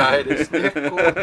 Aires, Mercúrio,